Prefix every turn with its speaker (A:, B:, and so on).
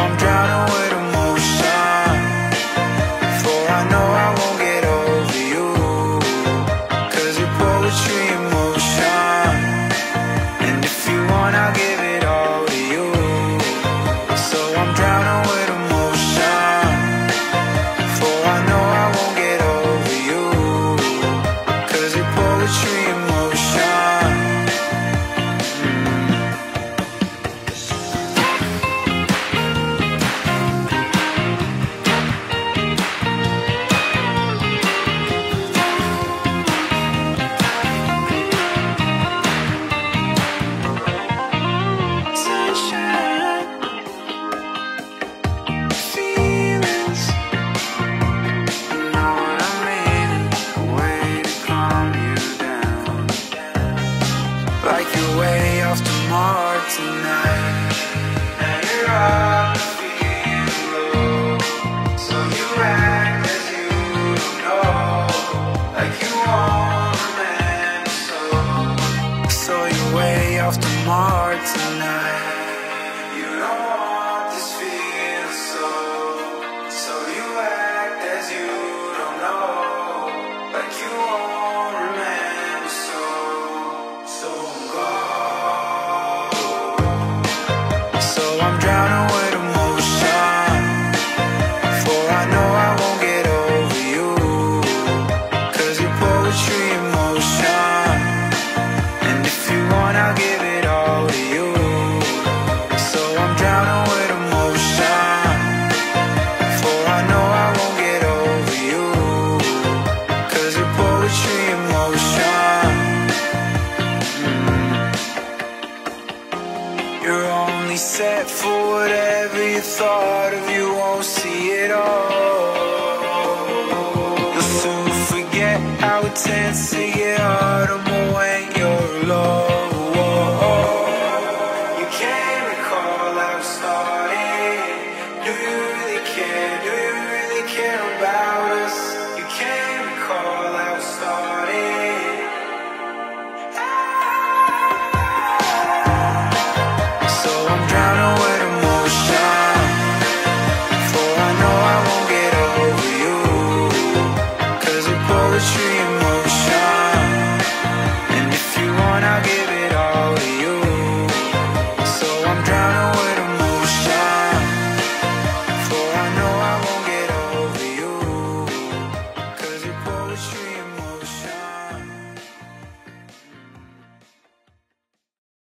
A: I'm drowning away. yourself to Martinez. Now you're feeling low, so you act as you don't know, like you want a man so. So you're way off the down away. you thought of, you won't see it all. You'll soon forget how it tends to get autumn away. dream